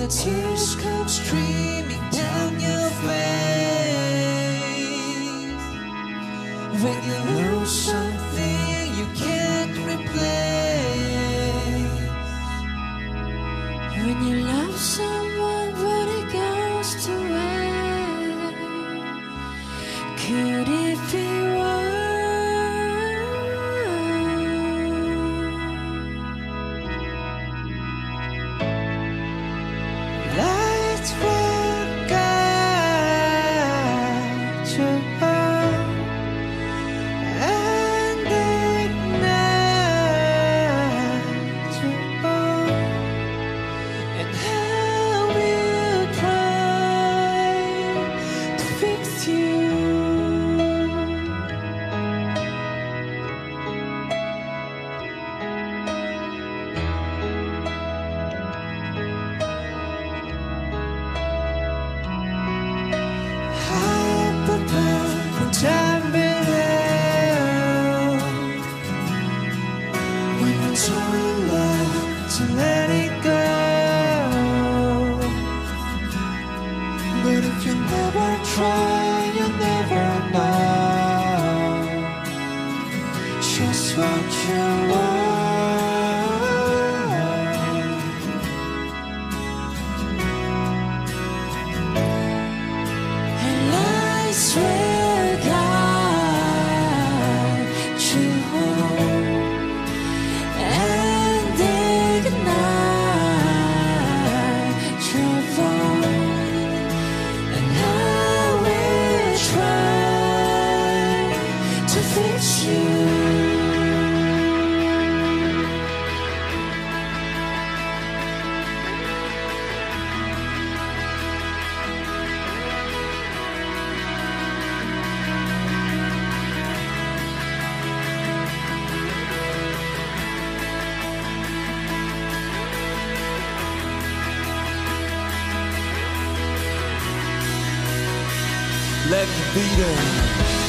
the tears come streaming down your face. When you lose something you can't replace. When you love someone In love, to let it go. But if you never try, you never know just what you want. Let me